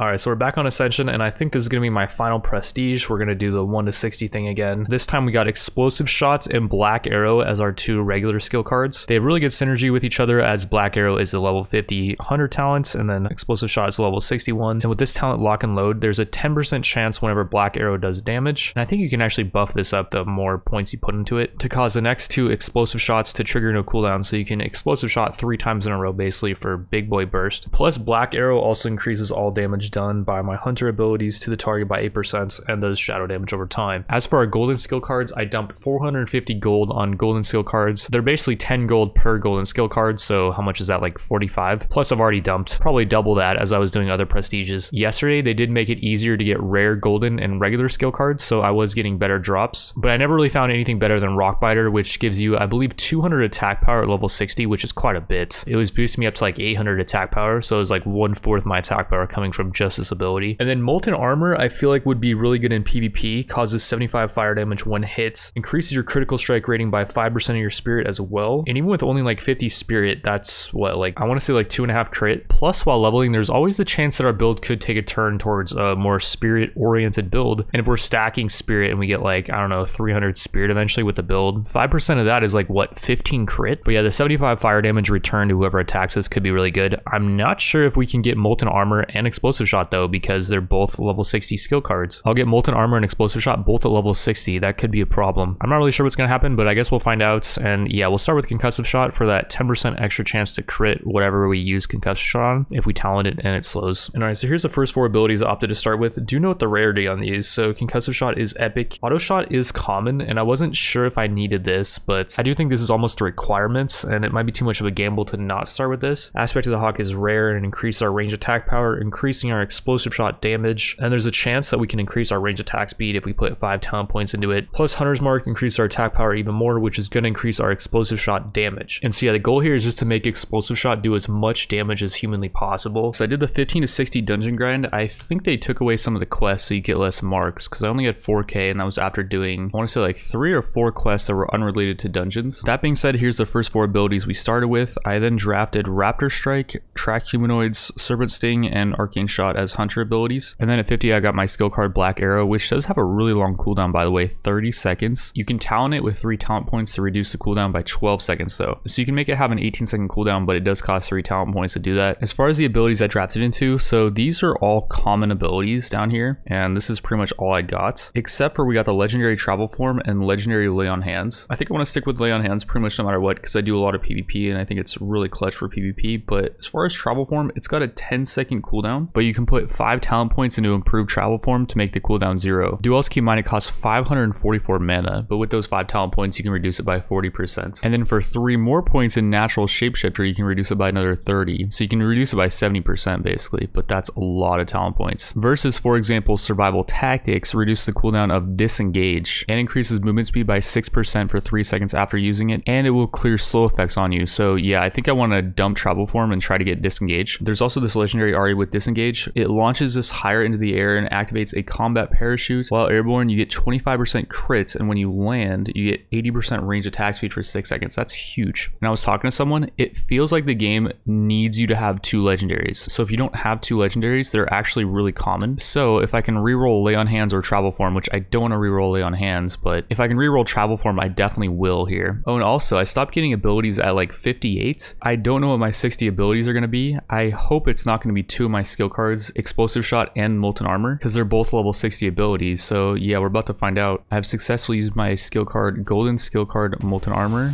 All right, so we're back on Ascension, and I think this is going to be my final prestige. We're going to do the 1 to 60 thing again. This time we got Explosive Shots and Black Arrow as our two regular skill cards. They have really good synergy with each other as Black Arrow is the level 50 Hunter talent, and then Explosive Shot is level 61. And with this talent lock and load, there's a 10% chance whenever Black Arrow does damage. And I think you can actually buff this up the more points you put into it to cause the next two Explosive Shots to trigger no cooldown. So you can Explosive Shot three times in a row basically for Big Boy Burst. Plus Black Arrow also increases all damage done by my Hunter abilities to the target by 8% and does shadow damage over time. As for our golden skill cards, I dumped 450 gold on golden skill cards. They're basically 10 gold per golden skill card, so how much is that, like 45? Plus I've already dumped probably double that as I was doing other prestiges. Yesterday they did make it easier to get rare golden and regular skill cards, so I was getting better drops, but I never really found anything better than Rockbiter, which gives you, I believe, 200 attack power at level 60, which is quite a bit. It was boosting me up to like 800 attack power, so it was like one fourth my attack power coming from just this ability. And then Molten Armor, I feel like would be really good in PvP, causes 75 fire damage when hits, increases your critical strike rating by 5% of your spirit as well. And even with only like 50 spirit, that's what, like, I want to say like two and a half crit. Plus, while leveling, there's always the chance that our build could take a turn towards a more spirit oriented build. And if we're stacking spirit and we get like, I don't know, 300 spirit eventually with the build, 5% of that is like what, 15 crit? But yeah, the 75 fire damage return to whoever attacks us could be really good. I'm not sure if we can get Molten Armor and Explosive Shot though, because they're both level 60 skill cards. I'll get Molten Armor and Explosive Shot both at level 60. That could be a problem. I'm not really sure what's going to happen, but I guess we'll find out. And yeah, we'll start with Concussive Shot for that 10% extra chance to crit whatever we use Concussive Shot on if we talent it and it slows. And alright, so here's the first four abilities I opted to start with. Do note the rarity on these. So Concussive Shot is epic. Auto Shot is common, and I wasn't sure if I needed this, but I do think this is almost a requirement, and it might be too much of a gamble to not start with this. Aspect of the Hawk is rare and increase our range attack power, increasing our explosive shot damage, and there's a chance that we can increase our range attack speed if we put 5 talent points into it. Plus Hunter's Mark increase our attack power even more, which is going to increase our explosive shot damage. And so yeah, the goal here is just to make explosive shot do as much damage as humanly possible. So I did the 15 to 60 dungeon grind. I think they took away some of the quests so you get less marks, because I only had 4k and that was after doing, I want to say like 3 or 4 quests that were unrelated to dungeons. That being said, here's the first 4 abilities we started with. I then drafted Raptor Strike, Track Humanoids, Serpent Sting, and Arcane Shot as hunter abilities. And then at 50, I got my skill card Black Arrow, which does have a really long cooldown, by the way, 30 seconds. You can talent it with 3 talent points to reduce the cooldown by 12 seconds, though. So you can make it have an 18 second cooldown, but it does cost 3 talent points to do that. As far as the abilities I drafted into, so these are all common abilities down here, and this is pretty much all I got, except for we got the Legendary Travel Form and Legendary Lay on Hands. I think I want to stick with Lay on Hands pretty much no matter what, because I do a lot of PvP, and I think it's really clutch for PvP, but as far as Travel Form, it's got a 10 second cooldown, but you can put 5 talent points into improved Travel Form to make the cooldown 0. Do also keep in mind it costs 544 mana, but with those 5 talent points, you can reduce it by 40%. And then for 3 more points in Natural Shapeshifter, you can reduce it by another 30. So you can reduce it by 70% basically, but that's a lot of talent points. Versus, for example, Survival Tactics reduce the cooldown of Disengage and increases movement speed by 6% for 3 seconds after using it, and it will clear slow effects on you. So yeah, I think I want to dump Travel Form and try to get Disengage. There's also this legendary Ari with Disengage. It launches this higher into the air and activates a combat parachute. While airborne, you get 25% crits, and when you land, you get 80% range attack speed for 6 seconds. That's huge. And I was talking to someone, it feels like the game needs you to have two legendaries. So if you don't have two legendaries, they're actually really common. So if I can reroll Lay on Hands or Travel Form, which I don't want to reroll Lay on Hands, but if I can reroll Travel Form, I definitely will here. Oh, and also, I stopped getting abilities at like 58. I don't know what my 60 abilities are going to be. I hope it's not going to be two of my skill cards, Explosive Shot and Molten Armor, because they're both level 60 abilities. So yeah, we're about to find out. I've successfully used my skill card, Golden Skill Card Molten Armor.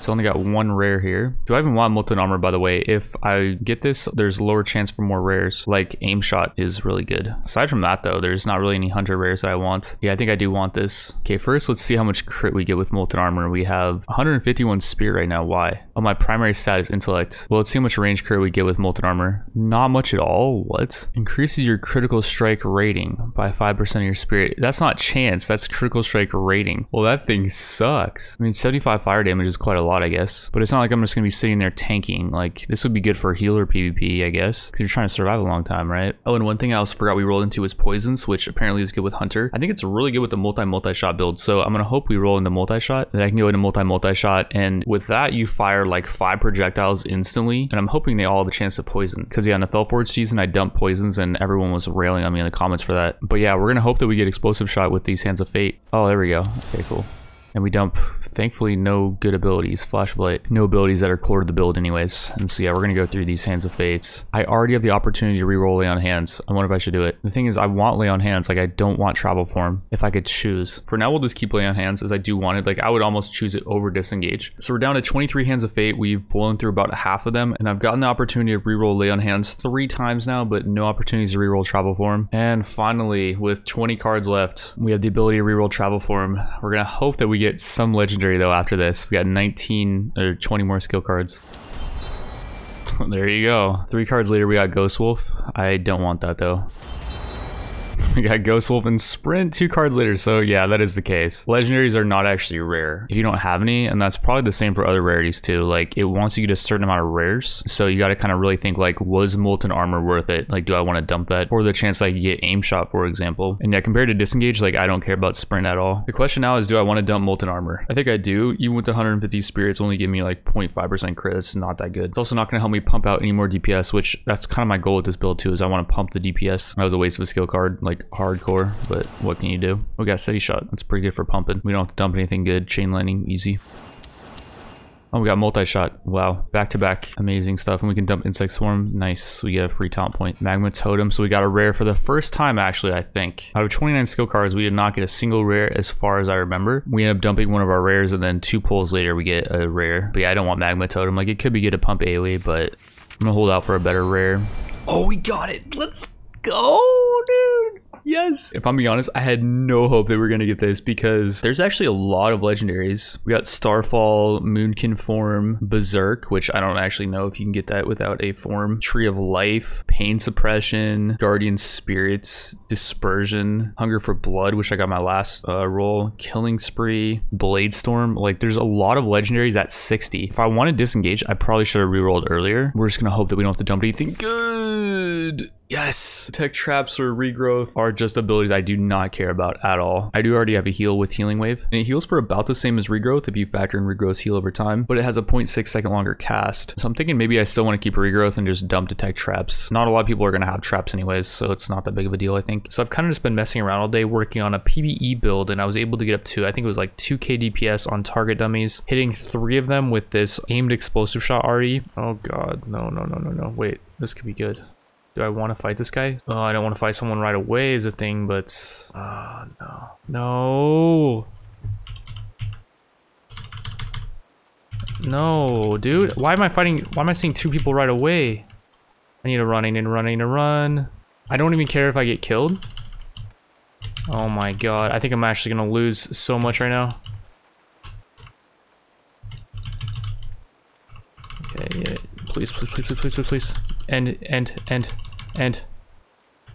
It's only got one rare here. Do I even want Molten Armor, by the way? If I get this, there's lower chance for more rares. Like Aim Shot is really good. Aside from that, though, there's not really any Hunter rares that I want. Yeah, I think I do want this. Okay, first, let's see how much crit we get with Molten Armor. We have 151 Spirit right now. Why? Oh, my primary stat is Intellect. Well, let's see how much range crit we get with Molten Armor. Not much at all. What? Increases your critical strike rating by 5% of your Spirit. That's not chance. That's critical strike rating. Well, that thing sucks. I mean, 75 fire damage is quite a lot lot, I guess. But it's not like I'm just gonna be sitting there tanking. Like this would be good for healer PvP, I guess, because you're trying to survive a long time, right? Oh, and one thing I also forgot we rolled into was poisons, which apparently is good with Hunter. I think it's really good with the multi multi shot build. So I'm gonna hope we roll into multi shot, that I can go into multi multi shot, and with that you fire like five projectiles instantly, and I'm hoping they all have a chance to poison. Because yeah, in the Felforge season I dumped poisons, and everyone was railing on me in the comments for that. But yeah, we're gonna hope that we get explosive shot with these hands of fate. Oh, there we go. Okay, cool. And we dump, thankfully, no good abilities. Flashlight, no abilities that are core to the build anyways. And so yeah, we're to go through these Hands of Fates. I already have the opportunity to reroll Lay on Hands. I wonder if I should do it. The thing is, I want Lay on Hands. Like, I don't want Travel Form if I could choose. For now, we'll just keep Lay on Hands as I do want it. Like, I would almost choose it over Disengage. So we're down to 23 Hands of Fate. We've blown through about half of them. And I've gotten the opportunity to reroll Lay on Hands three times now, but no opportunities to reroll Travel Form. And finally, with 20 cards left, we have the ability to reroll Travel Form. We're to hope that we get some legendary though after this. We got 19 or 20 more skill cards. there you go. Three cards later we got Ghost Wolf. I don't want that though. we got Ghost Wolf and Sprint two cards later. So yeah, that is the case. Legendaries are not actually rare if you don't have any, and that's probably the same for other rarities too. Like it wants you to get a certain amount of rares, so you got to kind of really think like, was Molten Armor worth it? Like, do I want to dump that for the chance I could get Aim Shot, for example? And yeah, compared to Disengage, like I don't care about Sprint at all. The question now is, do I want to dump Molten Armor? I think I do. Even with the 150 spirits, only give me like 0.5% crit. It's not that good. It's also not going to help me pump out any more DPS, which that's kind of my goal with this build too. Is I want to pump the DPS. That was a waste of a skill card. Like like hardcore, but what can you do? We got steady shot. That's pretty good for pumping. We don't have to dump anything good. Chain lightning, easy. Oh, we got multi-shot. Wow. Back-to-back. -back. Amazing stuff. And we can dump Insect Swarm. Nice. We get a free talent point. Magma Totem. So we got a rare for the first time, actually, I think. Out of 29 skill cards, we did not get a single rare as far as I remember. We end up dumping one of our rares, and then two pulls later, we get a rare. But yeah, I don't want Magma Totem. Like, it could be good to pump AoE, but I'm going to hold out for a better rare. Oh, we got it. Let's go, dude. Yes. If I'm being honest, I had no hope that we are going to get this because there's actually a lot of legendaries. We got Starfall, Moonkin Form, Berserk, which I don't actually know if you can get that without a form. Tree of Life, Pain Suppression, Guardian Spirits, Dispersion, Hunger for Blood, which I got my last uh, roll, Killing Spree, Blade Storm. Like there's a lot of legendaries at 60. If I want to disengage, I probably should have rerolled earlier. We're just going to hope that we don't have to dump anything good. Yes! Tech traps or regrowth are just abilities I do not care about at all. I do already have a heal with Healing Wave, and it heals for about the same as regrowth if you factor in regrowth's heal over time, but it has a 0.6 second longer cast. So I'm thinking maybe I still want to keep regrowth and just dump detect traps. Not a lot of people are going to have traps anyways, so it's not that big of a deal, I think. So I've kind of just been messing around all day working on a PvE build, and I was able to get up to, I think it was like 2k DPS on target dummies, hitting three of them with this aimed explosive shot RE. Oh god, no, no, no, no, no. Wait, this could be good. Do I want to fight this guy? Oh, I don't want to fight someone right away is a thing, but... Oh, no. No! No, dude. Why am I fighting... Why am I seeing two people right away? I need to run, and need to run, I to run. I don't even care if I get killed. Oh my god. I think I'm actually going to lose so much right now. Okay, yeah. Please, please, please, please, please, please, please. End, end, end,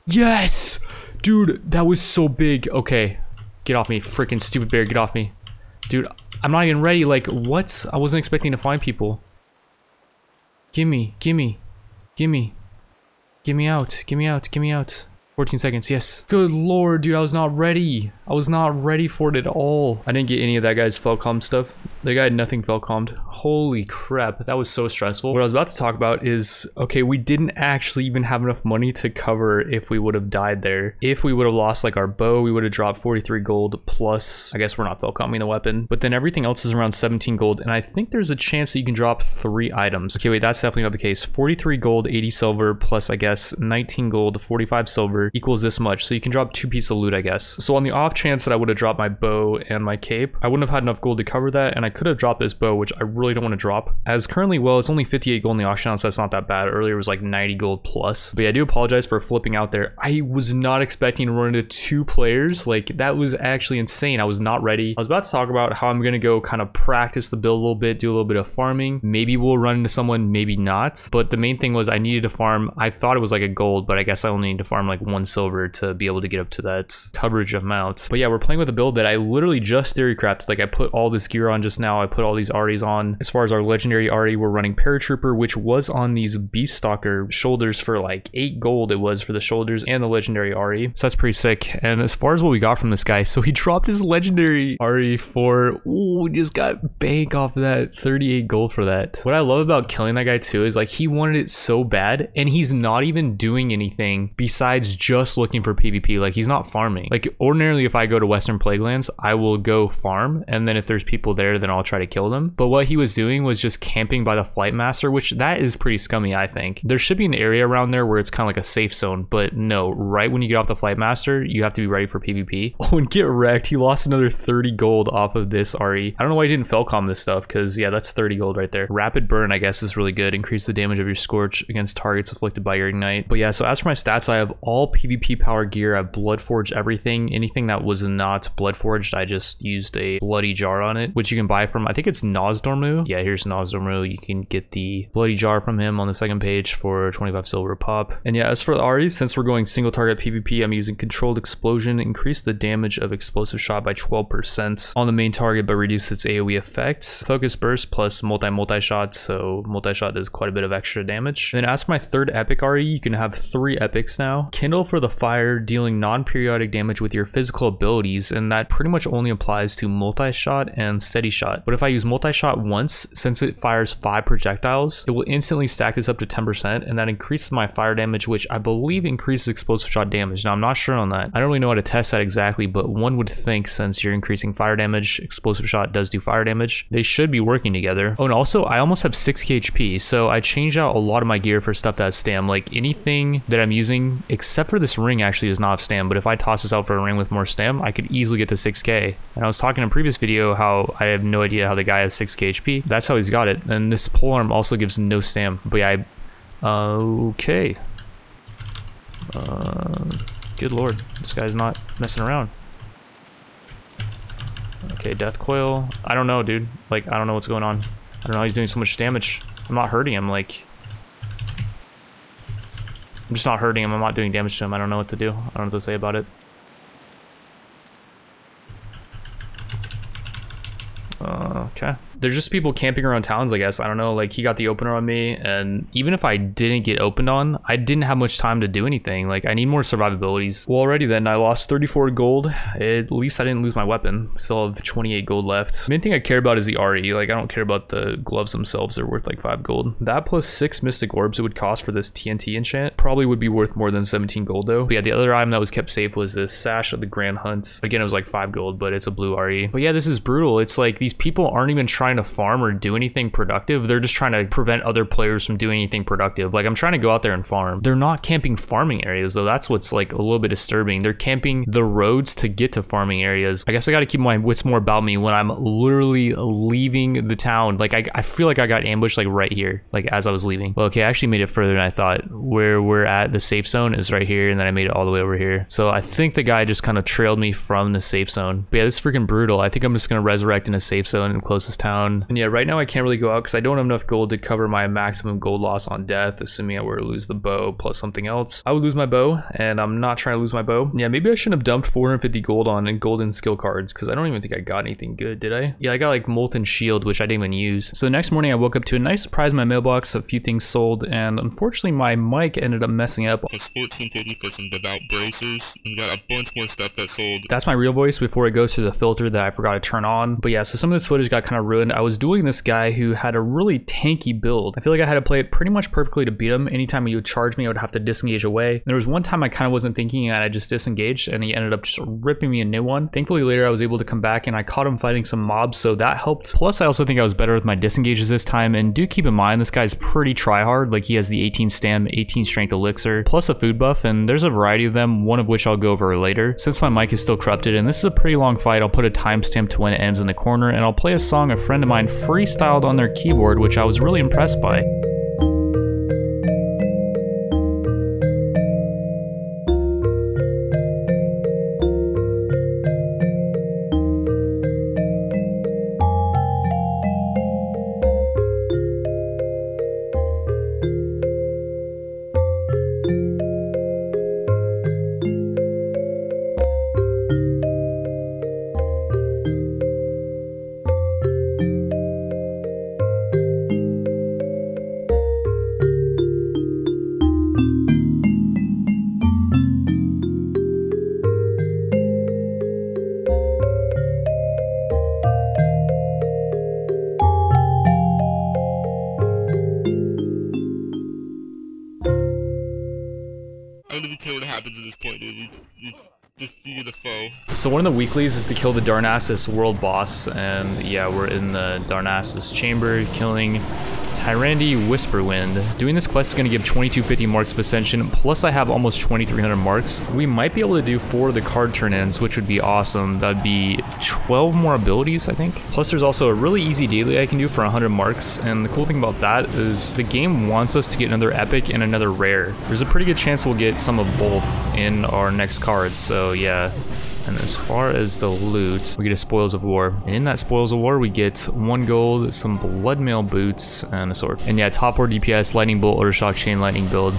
Yes! Dude, that was so big. Okay. Get off me, freaking stupid bear. Get off me. Dude, I'm not even ready. Like, what? I wasn't expecting to find people. Gimme, gimme, gimme. Gimme out, gimme out, gimme out. 14 seconds, yes. Good lord, dude, I was not ready. I was not ready for it at all. I didn't get any of that guy's Felcom stuff. The guy had nothing Felcomed. Holy crap, that was so stressful. What I was about to talk about is, okay, we didn't actually even have enough money to cover if we would have died there. If we would have lost like our bow, we would have dropped 43 gold plus, I guess we're not Felcoming the weapon, but then everything else is around 17 gold. And I think there's a chance that you can drop three items. Okay, wait, that's definitely not the case. 43 gold, 80 silver, plus I guess 19 gold, 45 silver equals this much. So you can drop two pieces of loot, I guess. So on the off chance that I would have dropped my bow and my cape, I wouldn't have had enough gold to cover that. And I could have dropped this bow, which I really don't want to drop. As currently, well, it's only 58 gold in the auction house, so that's not that bad. Earlier it was like 90 gold plus. But yeah, I do apologize for flipping out there. I was not expecting to run into two players. Like that was actually insane. I was not ready. I was about to talk about how I'm going to go kind of practice the build a little bit, do a little bit of farming. Maybe we'll run into someone, maybe not. But the main thing was I needed to farm. I thought it was like a gold, but I guess I only need to farm like one silver to be able to get up to that coverage amount. But yeah, we're playing with a build that I literally just theory crafted. Like I put all this gear on just now. I put all these Aris on. As far as our legendary Ari, we're running Paratrooper, which was on these Beast Stalker shoulders for like eight gold. It was for the shoulders and the legendary Ari. So that's pretty sick. And as far as what we got from this guy, so he dropped his legendary Ari for, ooh, we just got bank off of that 38 gold for that. What I love about killing that guy too is like he wanted it so bad and he's not even doing anything besides just looking for PvP. Like he's not farming. Like ordinarily if I go to Western Plaguelands, I will go farm and then if there's people there, then I'll try to kill them. But what he was doing was just camping by the flight master, which that is pretty scummy, I think. There should be an area around there where it's kind of like a safe zone, but no, right when you get off the flight master, you have to be ready for PvP. Oh, and get wrecked. He lost another 30 gold off of this RE. I don't know why he didn't Felcom this stuff, because yeah, that's 30 gold right there. Rapid burn, I guess, is really good. Increase the damage of your Scorch against targets afflicted by your Ignite. But yeah, so as for my stats, I have all PvP power gear. I have Bloodforge everything. Anything that was not Bloodforged, I just used a Bloody Jar on it, which you can buy from, I think it's Nosdormu. Yeah, here's Nosdormu. You can get the Bloody Jar from him on the second page for 25 silver pop. And yeah, as for the Ari, since we're going single target PvP, I'm using Controlled Explosion. Increase the damage of Explosive Shot by 12% on the main target, but reduce its AoE effect. Focus Burst plus multi-multi shot, so multi-shot does quite a bit of extra damage. And then as for my third epic RE, you can have three epics now. Kindle for the fire, dealing non-periodic damage with your physical abilities, and that pretty much only applies to multi-shot and steady shot. But if I use multi-shot once, since it fires five projectiles, it will instantly stack this up to 10%, and that increases my fire damage, which I believe increases explosive shot damage. Now, I'm not sure on that. I don't really know how to test that exactly, but one would think since you're increasing fire damage, explosive shot does do fire damage, they should be working together. Oh, and also, I almost have 6k HP, so I changed out a lot of my gear for stuff that has stam. Like, anything that I'm using, except for this ring actually does not stam, but if I toss this out for a ring with more stam, I could easily get to 6k. And I was talking in a previous video how I have no idea how the guy has 6k HP. That's how he's got it. And this polearm also gives no stam. But yeah, I, uh, okay. Uh, good lord, this guy's not messing around. Okay, death coil. I don't know, dude. Like, I don't know what's going on. I don't know he's doing so much damage. I'm not hurting him, like... I'm just not hurting him. I'm not doing damage to him. I don't know what to do. I don't know what to say about it. Uh, okay there's just people camping around towns, I guess. I don't know. Like he got the opener on me, and even if I didn't get opened on, I didn't have much time to do anything. Like I need more survivabilities. Well, already then I lost 34 gold. At least I didn't lose my weapon. Still have 28 gold left. Main thing I care about is the RE. Like I don't care about the gloves themselves. They're worth like five gold. That plus six mystic orbs it would cost for this TNT enchant probably would be worth more than 17 gold though. But yeah, the other item that was kept safe was this sash of the Grand Hunt. Again, it was like five gold, but it's a blue RE. But yeah, this is brutal. It's like these people aren't even trying trying to farm or do anything productive. They're just trying to prevent other players from doing anything productive. Like I'm trying to go out there and farm. They're not camping farming areas though. That's what's like a little bit disturbing. They're camping the roads to get to farming areas. I guess I got to keep my wits more about me when I'm literally leaving the town. Like I, I feel like I got ambushed like right here, like as I was leaving. Well, okay, I actually made it further than I thought. Where we're at, the safe zone is right here, and then I made it all the way over here. So I think the guy just kind of trailed me from the safe zone. But yeah, this is freaking brutal. I think I'm just gonna resurrect in a safe zone in the closest town. And yeah, right now I can't really go out because I don't have enough gold to cover my maximum gold loss on death, assuming I were to lose the bow plus something else. I would lose my bow, and I'm not trying to lose my bow. Yeah, maybe I shouldn't have dumped 450 gold on golden skill cards because I don't even think I got anything good, did I? Yeah, I got like Molten Shield, which I didn't even use. So the next morning I woke up to a nice surprise in my mailbox, a few things sold, and unfortunately my mic ended up messing up. Plus 1450 for some devout bracers, and got a bunch more stuff that sold. That's my real voice before it goes through the filter that I forgot to turn on. But yeah, so some of this footage got kind of ruined. I was doing this guy who had a really tanky build. I feel like I had to play it pretty much perfectly to beat him. Anytime he would charge me, I would have to disengage away. There was one time I kind of wasn't thinking and I just disengaged and he ended up just ripping me a new one. Thankfully later I was able to come back and I caught him fighting some mobs so that helped. Plus I also think I was better with my disengages this time and do keep in mind this guy's pretty try hard. Like he has the 18 stam, 18 strength elixir, plus a food buff and there's a variety of them, one of which I'll go over later. Since my mic is still corrupted and this is a pretty long fight, I'll put a timestamp to when it ends in the corner and I'll play a song a friend of mine freestyled on their keyboard which I was really impressed by. So one of the weeklies is to kill the Darnassus world boss, and yeah, we're in the Darnassus chamber, killing Tyrande Whisperwind. Doing this quest is going to give 2250 marks of Ascension, plus I have almost 2300 marks. We might be able to do four of the card turn-ins, which would be awesome. That'd be 12 more abilities, I think. Plus there's also a really easy daily I can do for 100 marks, and the cool thing about that is the game wants us to get another epic and another rare. There's a pretty good chance we'll get some of both in our next cards, so yeah. And as far as the loot, we get a Spoils of War. And in that Spoils of War, we get one gold, some Bloodmail boots, and a sword. And yeah, top 4 DPS, Lightning Bolt, Order Shock, Chain Lightning build.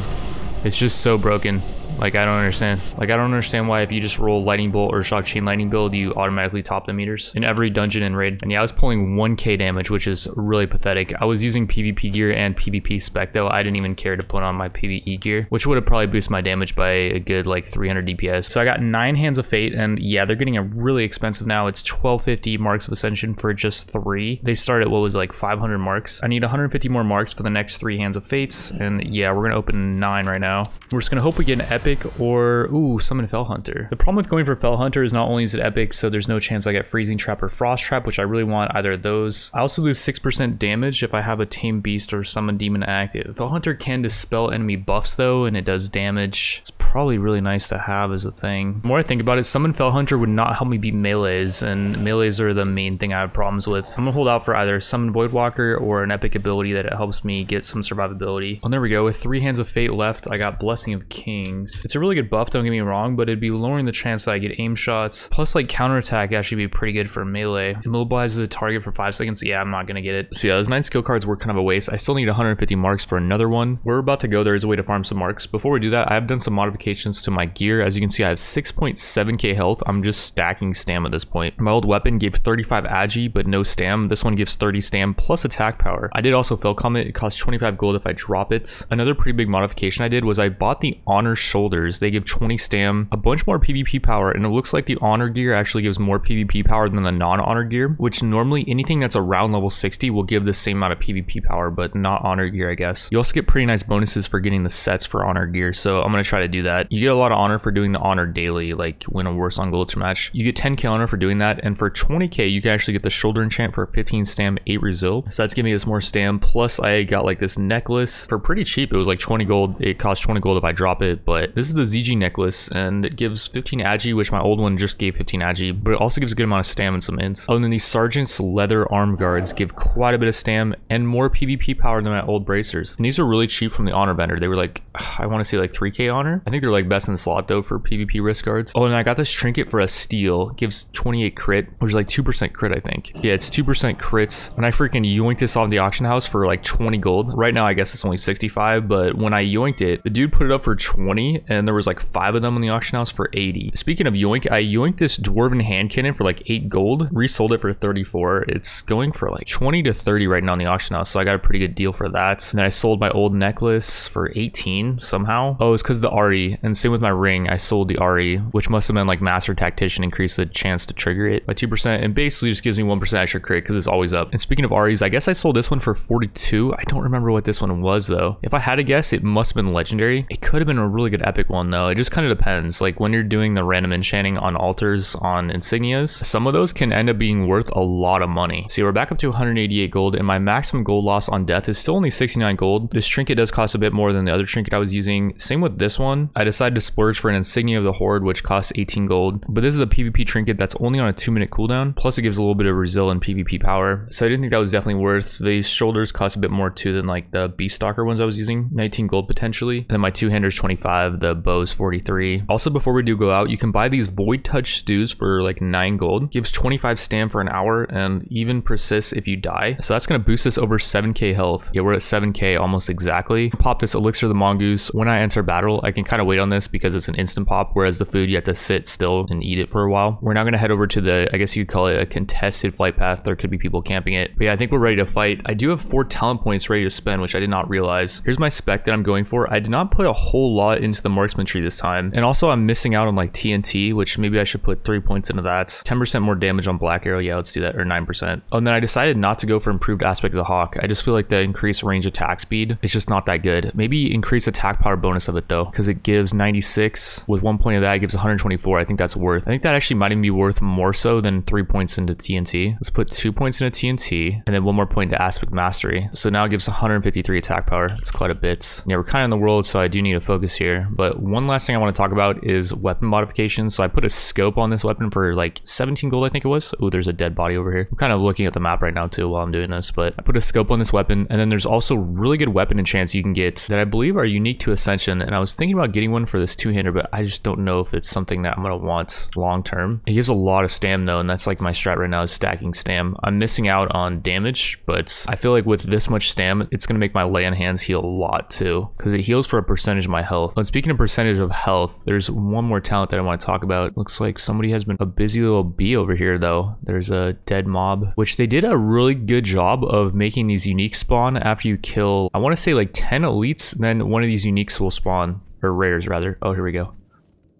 It's just so broken. Like, I don't understand. Like, I don't understand why if you just roll Lightning Bolt or Shock Chain Lightning build, you automatically top the meters in every dungeon and raid. And yeah, I was pulling 1k damage, which is really pathetic. I was using PvP gear and PvP spec, though. I didn't even care to put on my PvE gear, which would have probably boosted my damage by a good, like, 300 DPS. So I got 9 Hands of Fate, and yeah, they're getting a really expensive now. It's 1250 Marks of Ascension for just 3. They start at what was, like, 500 marks. I need 150 more marks for the next 3 Hands of Fates, and yeah, we're gonna open 9 right now. We're just gonna hope we get an Epic or ooh, summon Felhunter. The problem with going for Felhunter is not only is it epic, so there's no chance I get Freezing Trap or Frost Trap, which I really want either of those. I also lose 6% damage if I have a Tame Beast or Summon Demon active. Felhunter can dispel enemy buffs though, and it does damage. It's probably really nice to have as a thing. The more I think about it, Summon Felhunter would not help me beat melees, and melees are the main thing I have problems with. I'm gonna hold out for either Summon Voidwalker or an epic ability that it helps me get some survivability. Oh, there we go. With three Hands of Fate left, I got Blessing of Kings. It's a really good buff, don't get me wrong, but it'd be lowering the chance that I get aim shots. Plus, like, counterattack actually be pretty good for melee. Immobilizes a target for 5 seconds. Yeah, I'm not gonna get it. So yeah, those 9 skill cards were kind of a waste. I still need 150 marks for another one. We're about to go. There is a way to farm some marks. Before we do that, I have done some modifications to my gear. As you can see, I have 6.7k health. I'm just stacking stam at this point. My old weapon gave 35 agi, but no stam. This one gives 30 stam plus attack power. I did also Fell Comet. It costs 25 gold if I drop it. Another pretty big modification I did was I bought the Honor Shoulders. They give 20 stam, a bunch more PvP power, and it looks like the Honor gear actually gives more PvP power than the non-Honor gear, which normally anything that's around level 60 will give the same amount of PvP power, but not Honor gear, I guess. You also get pretty nice bonuses for getting the sets for Honor gear, so I'm gonna try to do that. You get a lot of Honor for doing the Honor daily, like win a on Gold match. You get 10k Honor for doing that, and for 20k, you can actually get the Shoulder Enchant for 15 stam, 8 resil. So that's giving me us more stam, plus I got like this necklace for pretty cheap. It was like 20 gold. It costs 20 gold if I drop it, but this is the ZG necklace, and it gives 15 agi, which my old one just gave 15 agi, but it also gives a good amount of stam and some ints. Oh, and then these Sergeant's leather arm guards give quite a bit of stam and more PvP power than my old bracers. And these are really cheap from the honor vendor. They were like, I want to say like 3k honor. I think they're like best in the slot though for PvP wrist guards. Oh, and I got this trinket for a steel. gives 28 crit, which is like 2% crit, I think. Yeah, it's 2% crits. And I freaking yoinked this off the auction house for like 20 gold. Right now, I guess it's only 65, but when I yoinked it, the dude put it up for 20 and there was like five of them in the auction house for 80. Speaking of yoink, I yoinked this dwarven hand cannon for like 8 gold, resold it for 34. It's going for like 20 to 30 right now in the auction house, so I got a pretty good deal for that. And then I sold my old necklace for 18 somehow. Oh, it's because the Ahri, and same with my ring, I sold the Ahri, which must have been like Master Tactician, increased the chance to trigger it by 2%, and basically just gives me 1% extra crit because it's always up. And speaking of Ahris, I guess I sold this one for 42. I don't remember what this one was though. If I had to guess, it must have been legendary. It could have been a really good epic one though. It just kind of depends. Like when you're doing the random enchanting on altars on insignias, some of those can end up being worth a lot of money. See, we're back up to 188 gold, and my maximum gold loss on death is still only 69 gold. This trinket does cost a bit more than the other trinket I was using. Same with this one. I decided to splurge for an insignia of the horde, which costs 18 gold. But this is a PvP trinket that's only on a two minute cooldown. Plus it gives a little bit of resil and PvP power. So I didn't think that was definitely worth. These shoulders cost a bit more too than like the beast stalker ones I was using. 19 gold potentially. And then my two handers 25, the bows 43. Also before we do go out, you can buy these void touch stews for like 9 gold. Gives 25 stam for an hour and even persists if you die. So that's going to boost us over 7k health. Yeah, we're at 7k almost exactly. Pop this elixir of the mongoose. When I enter battle, I can kind of wait on this because it's an instant pop, whereas the food you have to sit still and eat it for a while. We're now going to head over to the, I guess you could call it a contested flight path. There could be people camping it. But yeah, I think we're ready to fight. I do have four talent points ready to spend, which I did not realize. Here's my spec that I'm going for. I did not put a whole lot into the marksman tree this time. And also I'm missing out on like TNT, which maybe I should put three points into that. 10% more damage on black arrow. Yeah, let's do that. Or 9%. Oh, and then I decided not to go for improved aspect of the hawk. I just feel like the increased range attack speed is just not that good. Maybe increase attack power bonus of it though, because it gives 96 with one point of that, it gives 124. I think that's worth. I think that actually might even be worth more so than three points into TNT. Let's put two points into TNT and then one more point into aspect mastery. So now it gives 153 attack power. It's quite a bit. Yeah, we're kind of in the world, so I do need to focus here. But one last thing I want to talk about is weapon modifications. So I put a scope on this weapon for like 17 gold, I think it was. Oh, there's a dead body over here. I'm kind of looking at the map right now too while I'm doing this, but I put a scope on this weapon. And then there's also really good weapon enchants you can get that I believe are unique to Ascension. And I was thinking about getting one for this two-hander, but I just don't know if it's something that I'm going to want long term. It gives a lot of stam though, and that's like my strat right now is stacking stam. I'm missing out on damage, but I feel like with this much stam, it's going to make my on hands heal a lot too, because it heals for a percentage of my health. But speaking of percentage of health, there's one more talent that I want to talk about. Looks like somebody has been a busy little bee over here though. There's a dead mob, which they did a really good job of making these unique spawn after you kill, I want to say like 10 elites, then one of these uniques will spawn, or rares rather. Oh, here we go.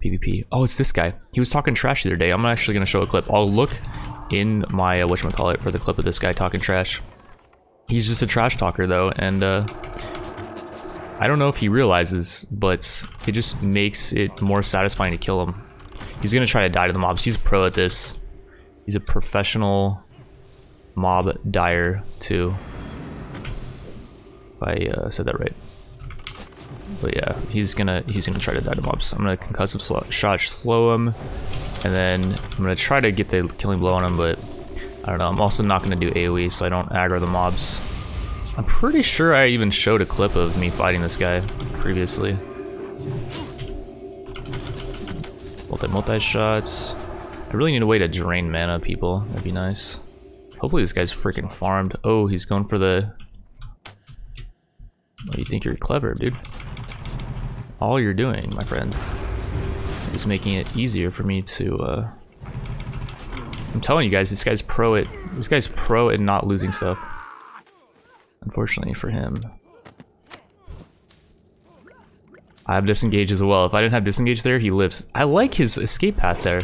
PvP. Oh, it's this guy. He was talking trash the other day. I'm actually going to show a clip. I'll look in my, uh, whatchamacallit, for the clip of this guy talking trash. He's just a trash talker though, and uh, I don't know if he realizes, but it just makes it more satisfying to kill him. He's gonna try to die to the mobs. He's a pro at this. He's a professional mob dyer too. If I uh, said that right. But yeah, he's gonna he's gonna try to die to mobs. I'm gonna concussive slow, shot slow him, and then I'm gonna try to get the killing blow on him, but I don't know. I'm also not gonna do AOE so I don't aggro the mobs. I'm pretty sure I even showed a clip of me fighting this guy previously. Multi multi shots. I really need a way to drain mana, people. That'd be nice. Hopefully this guy's freaking farmed. Oh, he's going for the. Oh, you think you're clever, dude? All you're doing, my friend, is making it easier for me to. Uh... I'm telling you guys, this guy's pro at. This guy's pro at not losing stuff. Unfortunately for him. I have disengage as well. If I didn't have disengage there, he lives. I like his escape path there.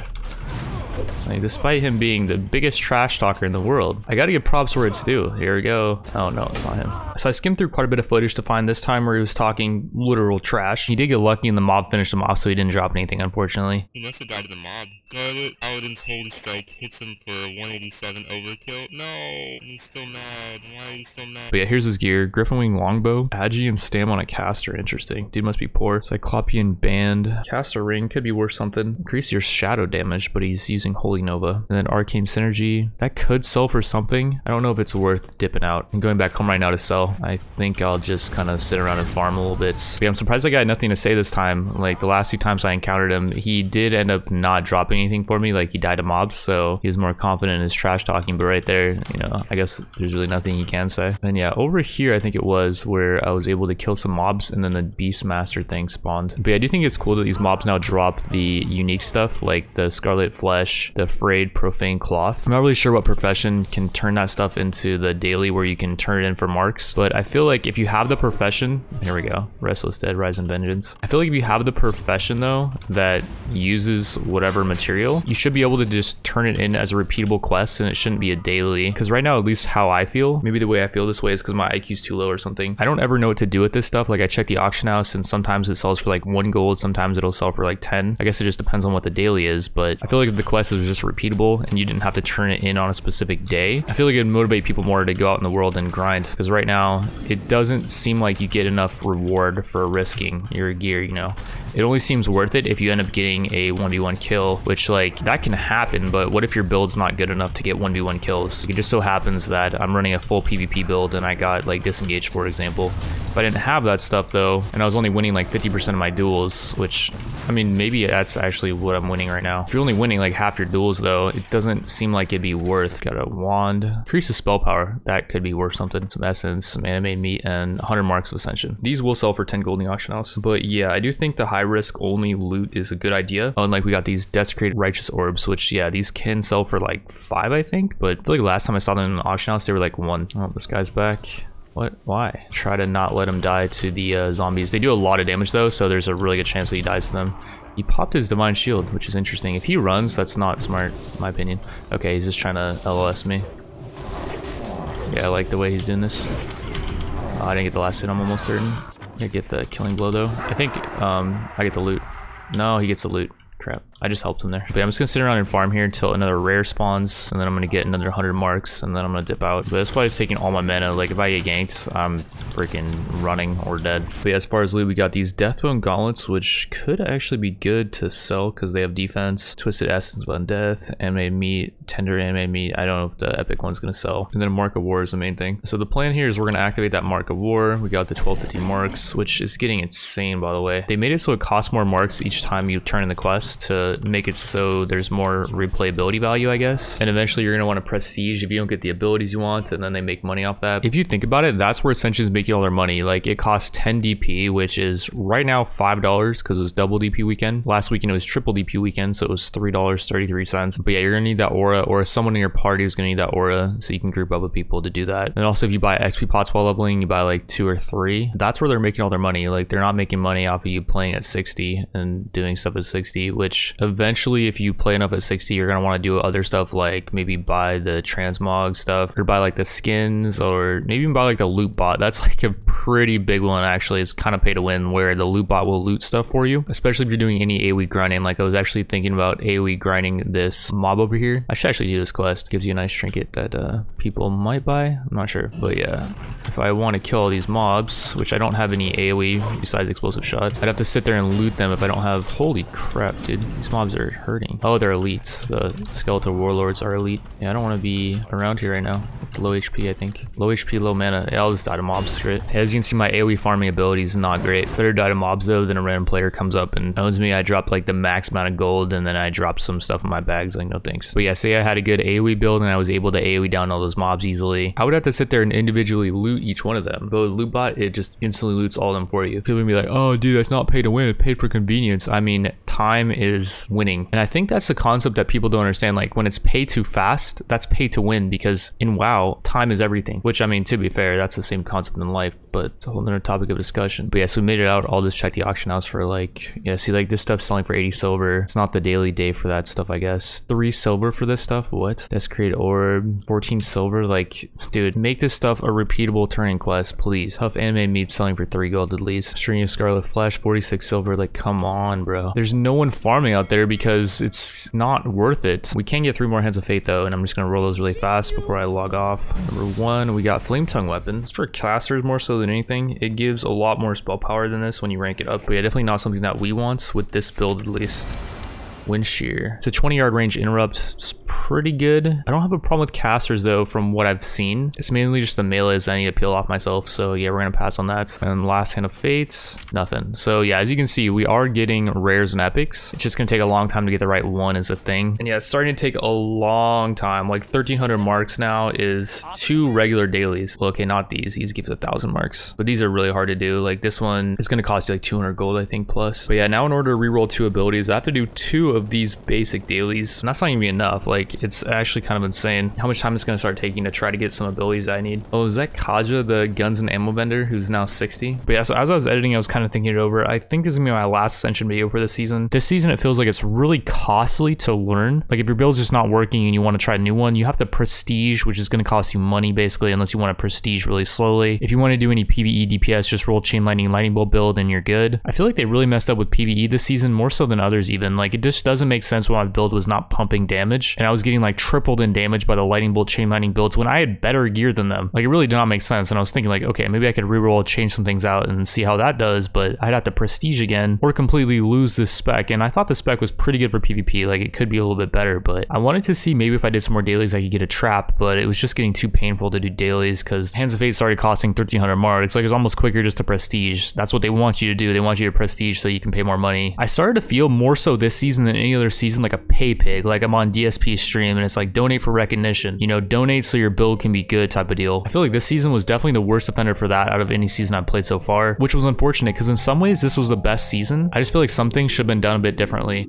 Like, despite him being the biggest trash talker in the world, I gotta give props where it's due. Here we go. Oh no, it's not him. So I skimmed through quite a bit of footage to find this time where he was talking literal trash. He did get lucky and the mob finished him off, so he didn't drop anything, unfortunately. He must have died to the mob. Scarlet Paladin's Holy Strike hits him for 187 overkill. No, he's still mad. Why you still mad? But yeah, here's his gear. Griffin Wing Longbow, Agi and Stam on a caster. Interesting. Dude must be poor. Cyclopean Band. Caster Ring could be worth something. Increase your shadow damage, but he's using Holy Nova. And then Arcane Synergy. That could sell for something. I don't know if it's worth dipping out and going back home right now to sell. I think I'll just kind of sit around and farm a little bit. Yeah, I'm surprised I got nothing to say this time. Like the last few times I encountered him, he did end up not dropping anything for me. Like he died to mobs, so he was more confident in his trash talking. But right there, you know, I guess there's really nothing he can say. And yeah, over here, I think it was where I was able to kill some mobs and then the Beastmaster thing spawned. But yeah, I do think it's cool that these mobs now drop the unique stuff like the Scarlet Flesh, the Frayed Profane Cloth. I'm not really sure what profession can turn that stuff into the daily where you can turn it in for marks, but I feel like if you have the profession, here we go, Restless Dead, Rise and Vengeance. I feel like if you have the profession though that uses whatever material, you should be able to just turn it in as a repeatable quest and it shouldn't be a daily. Because right now, at least how I feel, maybe the way I feel this way is because my IQ is too low or something. I don't ever know what to do with this stuff. Like I check the auction house and sometimes it sells for like one gold, sometimes it'll sell for like 10. I guess it just depends on what the daily is, but I feel like the quest is just repeatable and you didn't have to turn it in on a specific day, I feel like it would motivate people more to go out in the world and grind. Because right now, it doesn't seem like you get enough reward for risking your gear, you know? It only seems worth it if you end up getting a 1v1 kill, which like that can happen, but what if your build's not good enough to get 1v1 kills? It just so happens that I'm running a full PvP build and I got like disengaged, for example. If I didn't have that stuff though, and I was only winning like 50% of my duels, which, I mean, maybe that's actually what I'm winning right now. If you're only winning like half your duels though, it doesn't seem like it'd be worth. Got a wand. Increase the spell power. That could be worth something. Some essence, some animate meat, and 100 marks of ascension. These will sell for 10 gold in the auction house. But yeah, I do think the high risk only loot is a good idea. Unlike we got these desecrated righteous orbs, which yeah, these can sell for like five, I think. But I feel like last time I saw them in the auction house, they were like one. Oh, this guy's back. What? Why? Try to not let him die to the uh, zombies. They do a lot of damage though, so there's a really good chance that he dies to them. He popped his Divine Shield, which is interesting. If he runs, that's not smart, my opinion. Okay, he's just trying to LOS me. Yeah, I like the way he's doing this. Uh, I didn't get the last hit, I'm almost certain. I get the killing blow though. I think um, I get the loot. No, he gets the loot. Crap. I just helped him there. But yeah, I'm just gonna sit around and farm here until another rare spawns, and then I'm gonna get another 100 marks, and then I'm gonna dip out. But that's why it's taking all my mana. Like, if I get ganked, I'm freaking running or dead. But yeah, as far as loot, we got these Deathbone Gauntlets, which could actually be good to sell because they have defense, Twisted Essence of Undeath, Animated Meat, Tender Animated Meat. I don't know if the Epic one's gonna sell. And then Mark of War is the main thing. So the plan here is we're gonna activate that Mark of War. We got the 1250 marks, which is getting insane, by the way. They made it so it costs more marks each time you turn in the quest to make it so there's more replayability value, I guess. And eventually you're gonna want to prestige if you don't get the abilities you want, and then they make money off that. If you think about it, that's where Ascension is making all their money. Like it costs 10 DP, which is right now $5 because it was double DP weekend. Last weekend it was triple DP weekend, so it was $3.33. But yeah, you're gonna need that aura, or someone in your party is gonna need that aura so you can group up with people to do that. And also if you buy XP pots while leveling, you buy like two or three. That's where they're making all their money. Like they're not making money off of you playing at 60 and doing stuff at 60, which eventually if you play enough at 60, you're gonna want to do other stuff like maybe buy the transmog stuff or buy like the skins or maybe even buy like the loot bot. That's like a pretty big one actually. It's kind of pay to win where the loot bot will loot stuff for you, especially if you're doing any AoE grinding. Like I was actually thinking about AoE grinding this mob over here. I should actually do this quest. Gives you a nice trinket that uh, people might buy. I'm not sure, but yeah, if I want to kill all these mobs, which I don't have any AoE besides explosive shots, I'd have to sit there and loot them if I don't have. Holy crap, dude! These mobs are hurting. Oh, they're elites. The skeletal warlords are elite. Yeah, I don't want to be around here right now. It's low HP, I think. Low HP, low mana. Yeah, I'll just die to mobs straight. As you can see, my AoE farming ability is not great. Better die to mobs though than a random player comes up and owns me. I drop, like the max amount of gold and then I drop some stuff in my bags. Like, no thanks. But yeah, say I had a good AoE build and I was able to AoE down all those mobs easily. I would have to sit there and individually loot each one of them. But with Lootbot, it just instantly loots all of them for you. People would be like, oh, dude, that's not pay to win. It's paid for convenience. I mean, time is winning. And I think that's the concept that people don't understand. Like when it's pay too fast, that's pay to win because in WoW, time is everything. Which I mean, to be fair, that's the same concept in life, but it's a whole other topic of discussion. But yeah, so we made it out. I'll just check the auction house for like, yeah, see like this stuff's selling for 80 silver. It's not the daily day for that stuff, I guess. Three silver for this stuff. What? Let's create orb. 14 silver. Like, dude, make this stuff a repeatable turning quest, please. Huff anime meat selling for three gold at least. String of Scarlet Flesh, 46 silver. Like, come on, bro. There's no one farming out there because it's not worth it. We can get three more Hands of Fate though, and I'm just gonna roll those really fast before I log off. Number one, we got Flame Tongue Weapon. It's for casters more so than anything. It gives a lot more spell power than this when you rank it up, but yeah, definitely not something that we want with this build at least. Wind Shear. It's a 20 yard range interrupt. It's pretty good. I don't have a problem with casters though from what I've seen. It's mainly just the melees I need to peel off myself. So yeah, we're gonna pass on that. And last hand of fates, nothing. So yeah, as you can see, we are getting rares and epics. It's just gonna take a long time to get the right one is a thing. And yeah, it's starting to take a long time. Like 1300 marks now is two regular dailies. Well, okay, not these. These give a thousand marks, but these are really hard to do. Like this one is gonna cost you like 200 gold, I think plus. But yeah, now in order to reroll two abilities, I have to do two of these basic dailies. And that's not gonna be enough. Like it's actually kind of insane how much time it's gonna start taking to try to get some abilities I need. Oh, is that Kaja, the guns and ammo vendor, who's now 60? But yeah, so as I was editing, I was kind of thinking it over. I think this is gonna be my last Ascension video for this season. This season, it feels like it's really costly to learn. Like if your build's just not working and you want to try a new one, you have to prestige, which is gonna cost you money basically, unless you want to prestige really slowly. If you want to do any PvE DPS, just roll chain lightning, lightning bolt build, and you're good. I feel like they really messed up with PvE this season, more so than others even. Like it just doesn't make sense when my build was not pumping damage, and I was getting like tripled in damage by the lightning bolt chain lightning builds when I had better gear than them. Like it really did not make sense. And I was thinking like, okay, maybe I could reroll, change some things out and see how that does, but I'd have to prestige again or completely lose this spec. And I thought the spec was pretty good for PvP. Like it could be a little bit better, but I wanted to see maybe if I did some more dailies, I could get a trap, but it was just getting too painful to do dailies because Hands of Fate started costing 1300 marks. It's like it's almost quicker just to prestige. That's what they want you to do. They want you to prestige so you can pay more money. I started to feel more so this season than any other season like a pay pig. Like I'm on DSP stream and it's like donate for recognition. You know, donate so your build can be good type of deal. I feel like this season was definitely the worst offender for that out of any season I've played so far, which was unfortunate because in some ways this was the best season. I just feel like some things should have been done a bit differently.